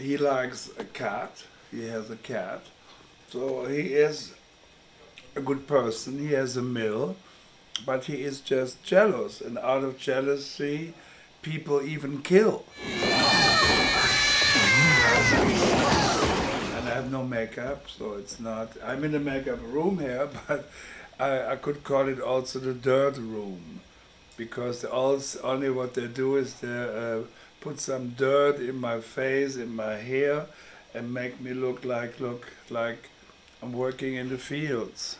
he likes a cat. He has a cat. So he is a good person. He has a mill, but he is just jealous. And out of jealousy, people even kill. And I have no makeup, so it's not. I'm in a makeup room here, but I, I could call it also the dirt room because all, only what they do is they uh, put some dirt in my face, in my hair, and make me look like look like I'm working in the fields.